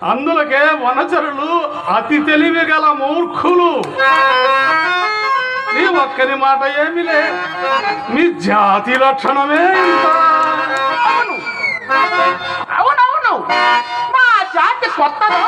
అందులకే వనచరులు అతి తెలివి గల మూర్ఖులు. నీ ఒక్కరి మాట ఏమిలే? మీ జాతి లక్షణమే అవును. అవునవును. మా జాతి కొత్తదా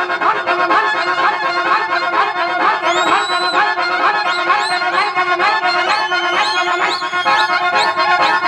Thank you.